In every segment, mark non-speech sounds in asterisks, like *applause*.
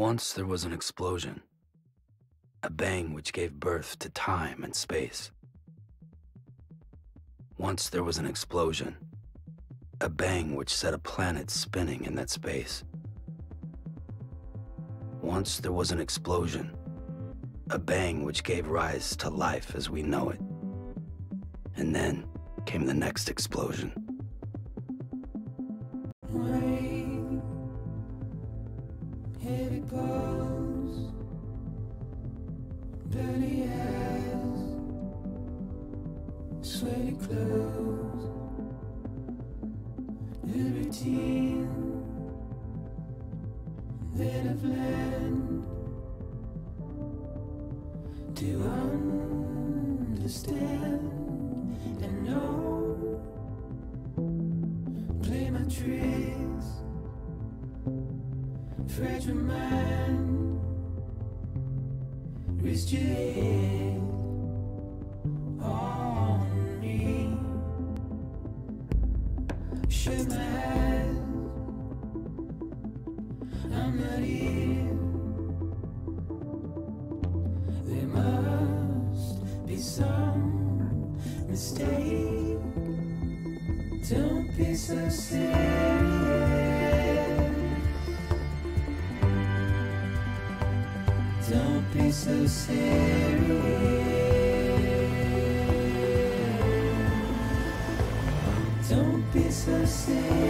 Once there was an explosion. A bang which gave birth to time and space. Once there was an explosion. A bang which set a planet spinning in that space. Once there was an explosion. A bang which gave rise to life as we know it. And then came the next explosion. Dirty eyes, sweaty clothes, libertine, then I've learned head on me. My I'm not here. There must be some mistake. Don't be so serious. Don't be so serious.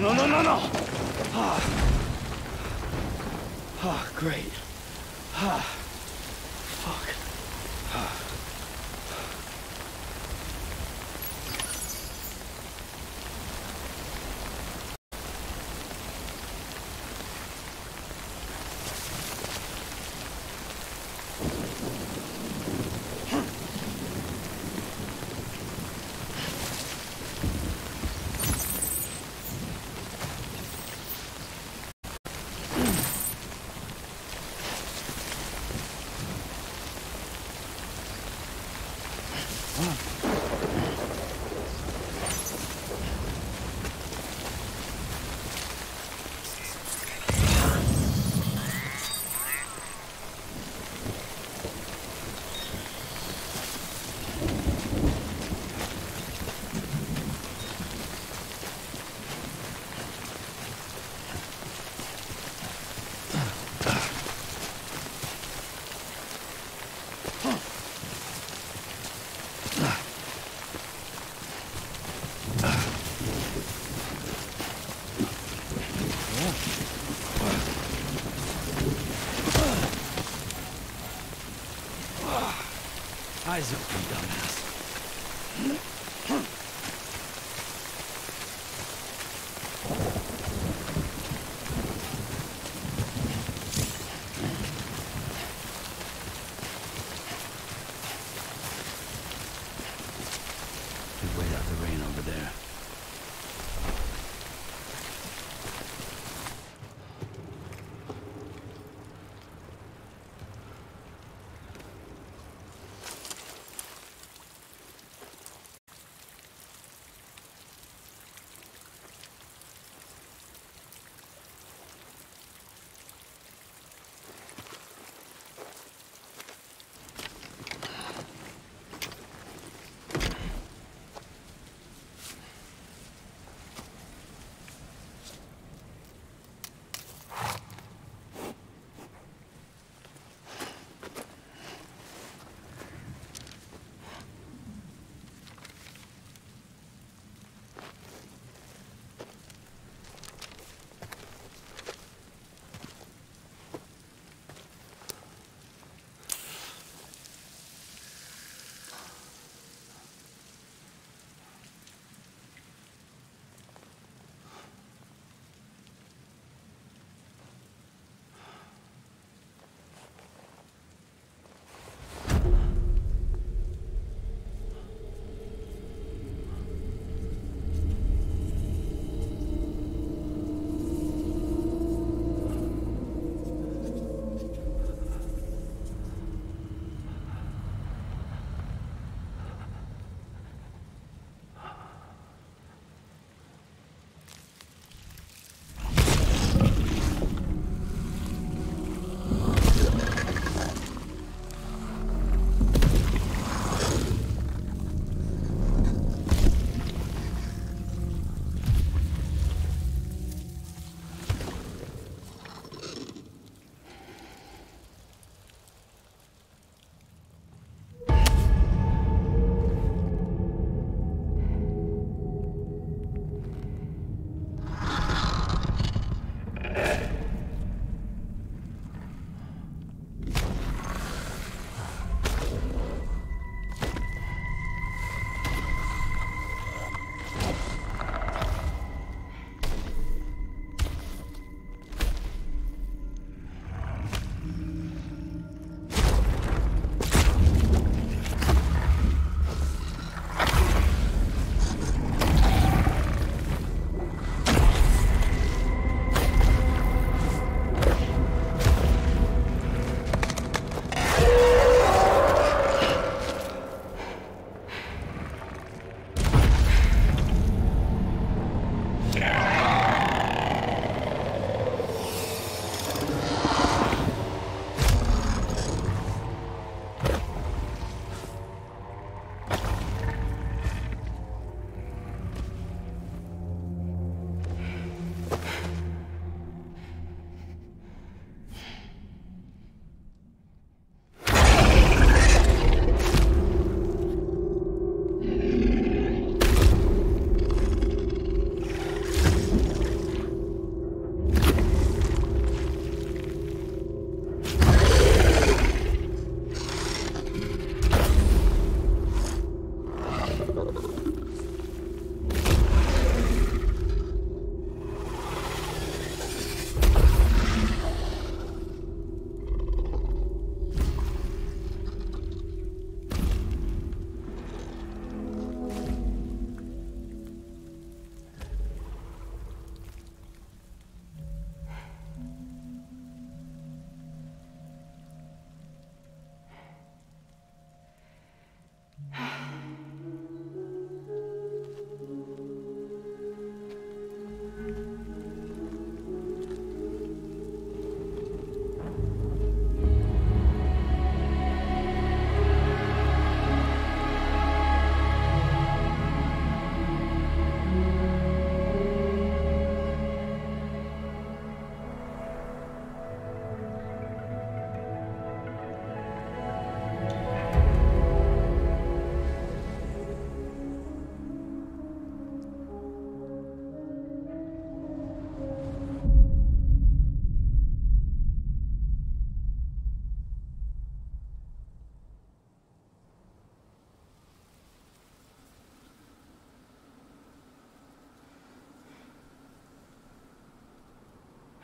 No, no, no, no! Ah. Ah, great. Ah.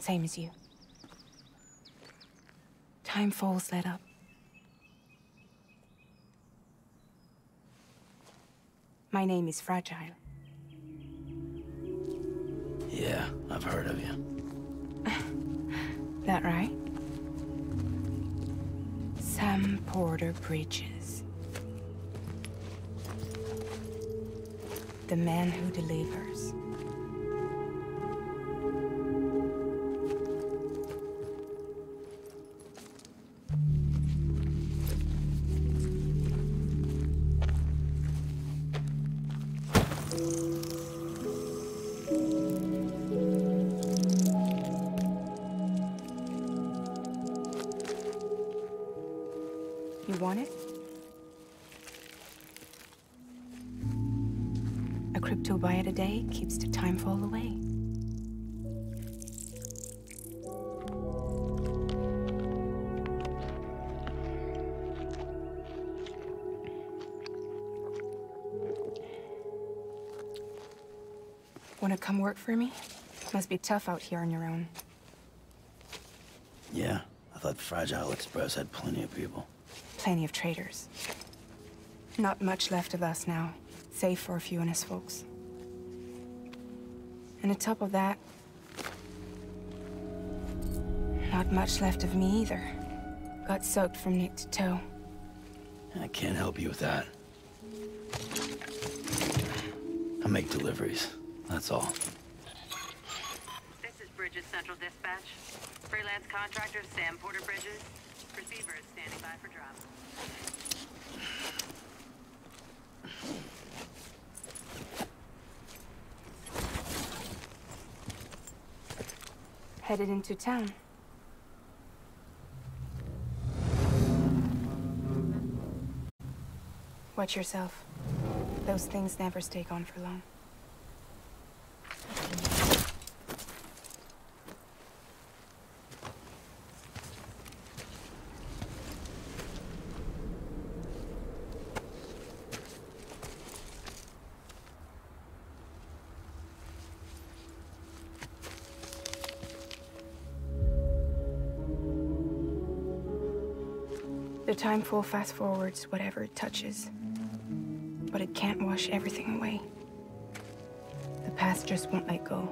Same as you. Timefall's let up. My name is Fragile. Yeah, I've heard of you. *laughs* That right? Sam Porter Bridges. The man who delivers. You want it? A cryptobiote a day keeps the timefall away. Wanna come work for me? Must be tough out here on your own. Yeah, I thought Fragile Express had plenty of people. Plenty of traitors. Not much left of us now, save for a few honest folks. And on top of that, not much left of me either. Got soaked from neck to toe. I can't help you with that. I make deliveries, that's all. This is Bridges Central Dispatch. Freelance contractor Sam Porter Bridges. Headed into town. Watch yourself. Those things never stay gone for long. The timefall fast forwards whatever it touches. But it can't wash everything away. The past just won't let go.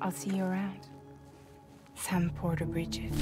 I'll see you around. Sam Porter Bridges.